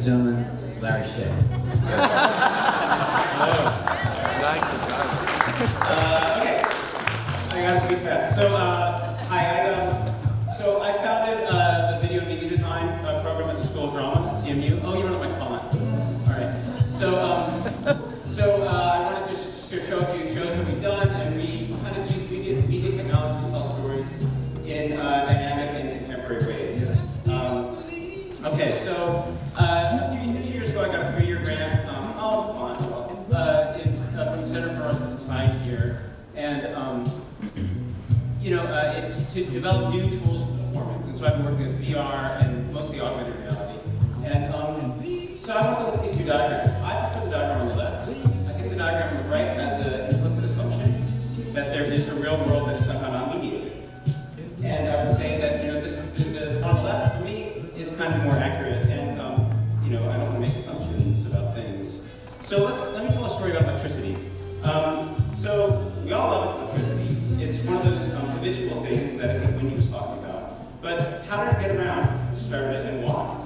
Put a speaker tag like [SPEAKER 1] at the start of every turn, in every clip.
[SPEAKER 1] gentlemen, Larry Shea.
[SPEAKER 2] to develop new tools for performance. And so I've been working with VR and mostly augmented reality. And um, so I want to look at these two diagrams. I prefer the diagram on the left. I think the diagram on the right has an implicit assumption that there is a real world that is somehow not mediated. And I would say that you know this is the, the on the left for me is kind of more accurate. And um, you know, I don't want to make assumptions about things. So let's let me tell a story about electricity. Um, so we all love electricity. It's one of those um, habitual things that I Wendy was talking about. But how did it get around, started and why?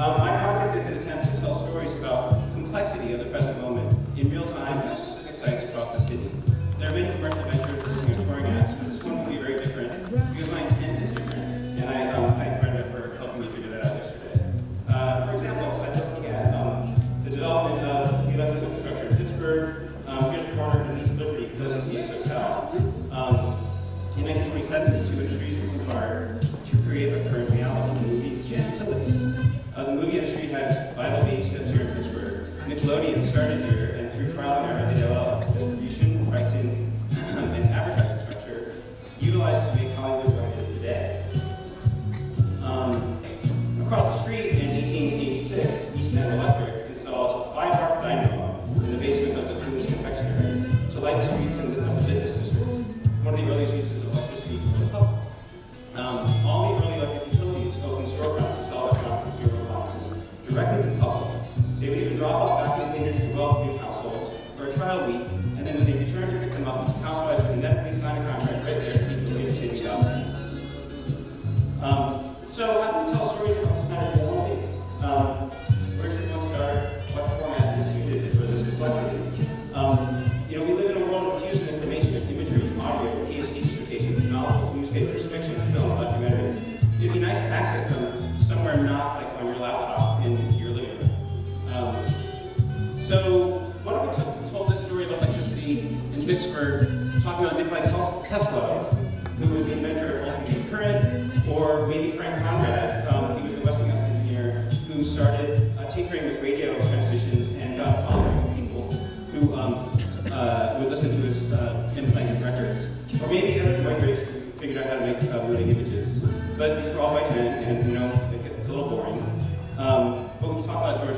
[SPEAKER 2] Um, my project is an attempt to tell stories about complexity of the present moment in real time at specific sites across the city. There are many commercial ventures working on touring apps, but this one will be very different because my intent is different. And I um, thank Brenda for helping me figure that out yesterday. Uh, for example, I'm looking at um, the development of the electric infrastructure in Pittsburgh, um, here's a corner in East Liberty, close to the Ace Hotel. In 1927, the two industries were conspired to create a current reality, movies and utilities. Uh, the movie industry had vital baby steps here in Pittsburgh. Nickelodeon started here, and through trial and error, they developed directly to the public. They would even drop off vacuum cleaners to new households for a trial week, and then when they returned to pick them up, housewives would inevitably sign a contract right there to keep the saving godsends. Um, so how do we tell stories about this of reality? Um, where should one start? What format is suited for this complexity? Um, you know, we live in a world infused with information, imagery, audio, PhD dissertations, novels, newspapers, fiction, film, documentaries. It'd be nice to access them somewhere not like on your laptop in your living room. Um, so what if we took, told this story of electricity in Pittsburgh, talking about Nikolai Tesla, who was the inventor of alternating current, or maybe Frank Conrad, um, he was a Westinghouse engineer who started uh, tinkering with radio transmissions and got a following of people who um, uh, would listen to his uh, implanted records. Or maybe Edward who figured out how to make uh, moving images. But these were all white men,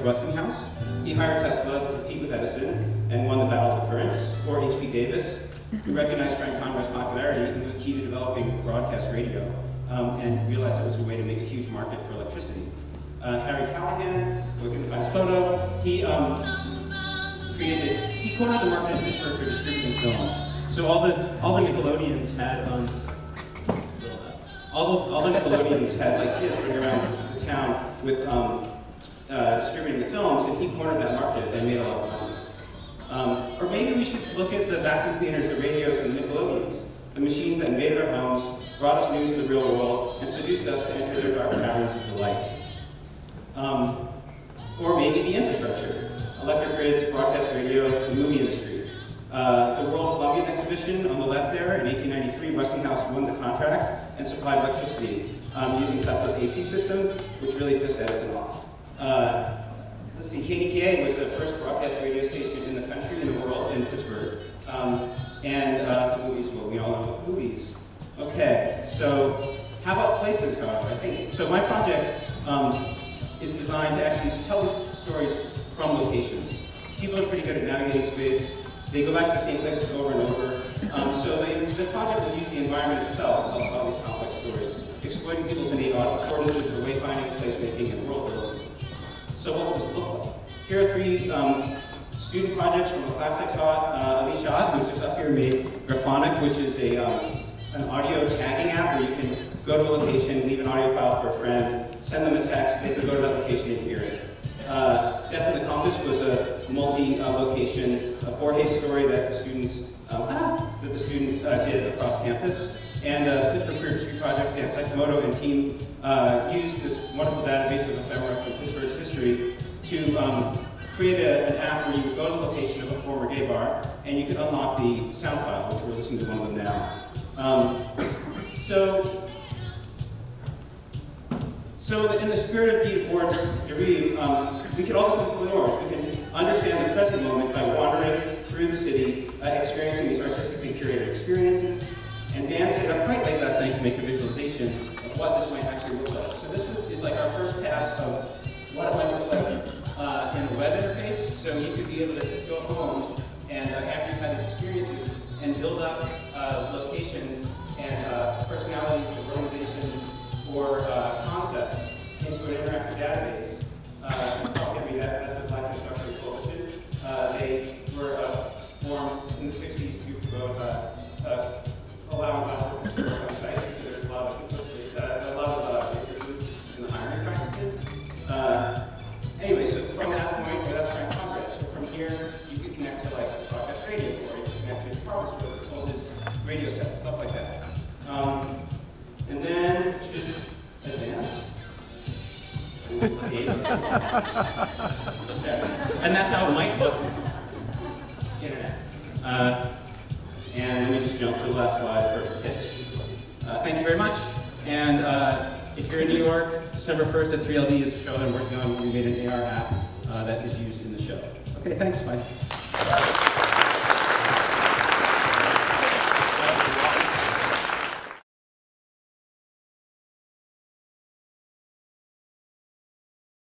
[SPEAKER 2] Westinghouse. He hired Tesla to compete with Edison and won the battle of currents, or H.P. Davis, who recognized Frank Conrad's popularity and was the key to developing broadcast radio, um, and realized it was a way to make a huge market for electricity. Uh, Harry Callahan, we can find his photo, he um, created, he cornered the market in Pittsburgh for distributing films. So all the all the Nickelodeons had um, all the, all the Nickelodeons had like kids running around this town with um, uh, distributing the films, and he cornered that market and made a lot of money. Um, or maybe we should look at the vacuum cleaners, the radios, and the Nickelodeons, the machines that invaded our homes, brought us news of the real world, and seduced us to enter their dark caverns of delight. Um, or maybe the infrastructure, electric grids, broadcast radio, the movie industry. Uh, the World Columbian Exhibition on the left there, in 1893, Westinghouse won the contract and supplied electricity um, using Tesla's AC system, which really pissed Edison off. Uh, let's see, KDKA was the first broadcast radio station in the country, in the world, in Pittsburgh. Um, and uh, movies, well, we all know movies. Okay, so how about places, however? I think, so my project um, is designed to actually tell stories from locations. People are pretty good at navigating space. They go back to the same places over and over. Um, so they, the project will use the environment itself to tell these complex stories, exploiting people's innate affordances for wayfinding, placemaking, and world building. Here are three um, student projects from a class I taught. Uh, Ali Shah, who's just up here, made Graphonic, which is a, um, an audio tagging app where you can go to a location, leave an audio file for a friend, send them a text, they can go to that location and hear it. Uh, campus was a multi-location uh, Borges story that the students um, ah, that the students uh, did across campus. And uh, the Pittsburgh Queer History Project, Dan Sakamoto and team uh, used this wonderful database of ephemera from Pittsburgh's history to um, create a, an app where you would go to the location of a former gay bar and you could unlock the sound file, which we're listening to one of them now. Um, so so in the spirit of Guy Debord's Derive, um, we can all become fluent We can understand the present moment by wandering through the city, uh, experiencing these artistically curated experiences. And Dan stayed up quite late last night to make a visualization uh, locations and uh, personalities and organizations or uh, concepts into an interactive database. Uh, you that. That's the Black Construction Coalition. Uh, they were formed in the 60s to promote uh, allowing black to work on sites because there's a lot of a lot of racism in the hiring practices. Anyway, so from that point, that's Frank Conrad. So from here, you can connect to like broadcast radio, or you can connect to sold his radio sets, stuff like that. Um, and then should advance. and that's how it might look. Internet. Uh, and let me just jump to the last slide for pitch. Uh, thank you very much. And uh, if you're in New York, December 1st at 3LD is a show that I'm working on. We made an AR app uh, that is used in the show. Okay, thanks, bye.